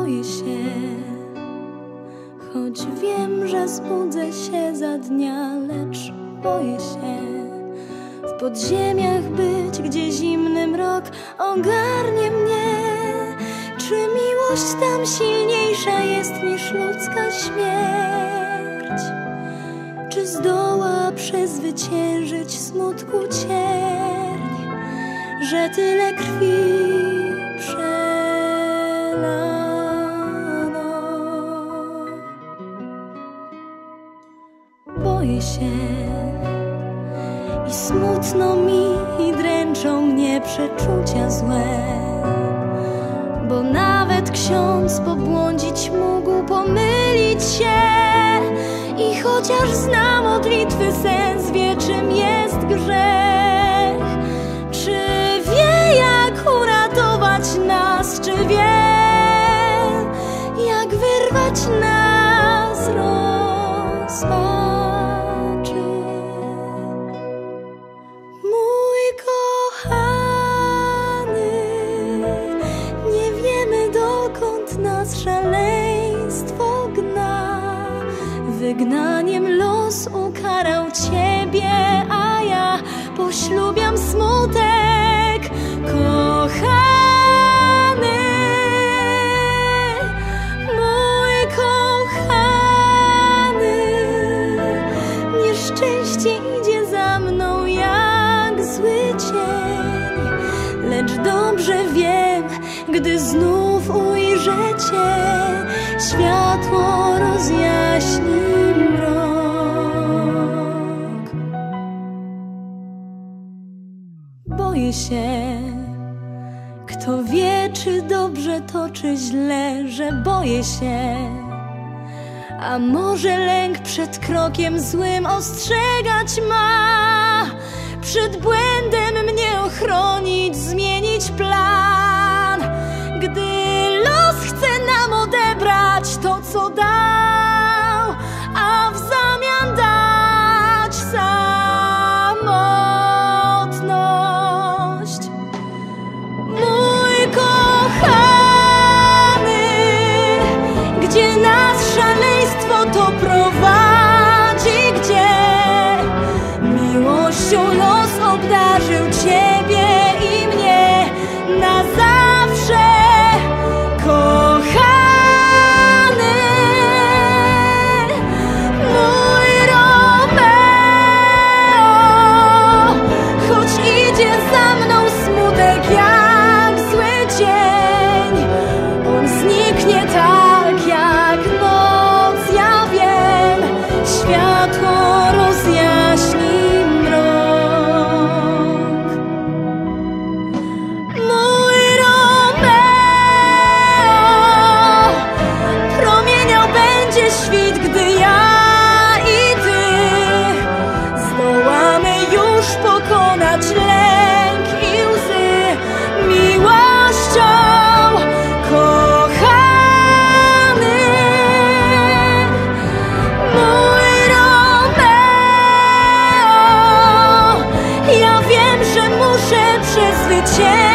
boję się, choć wiem, że zbudzę się za dnia, lecz boję się w podziemiach być, gdzie zimny mrok ogarnie mnie. Czy miłość tam silniejsza jest niż ludzka śmierć? Czy zdoła przezwyciężyć smutku cierń, że tyle krwi Się i smutno mi i dręczą mnie przeczucia złe. Bo nawet ksiądz pobłądzić mógł, pomylić się I chociaż zna modlitwy sens, wie czym jest grzech Czy wie jak uratować nas, czy wie jak wyrwać nas Wygnaniem los ukarał ciebie, a ja poślubiam smutek. Kochany, mój kochany, nieszczęście idzie za mną jak zły cień, lecz dobrze wiem, gdy znów cię, światło rozjaśni mrok. Boję się, kto wie, czy dobrze to, czy źle, że boję się. A może lęk przed krokiem złym ostrzegać ma? Przed błędem mnie ochronić, zmienić plan. Co dał, a w zamian dać samotność. Mój kochany, gdzie nas szaleństwo to prowadzi, gdzie? Miłością los obdarzył ciebie i mnie. Na zawsze, świt, gdy ja i ty zdołamy już pokonać lęk i łzy miłością, kochany. Mój Romeo, ja wiem, że muszę przezwyciężyć.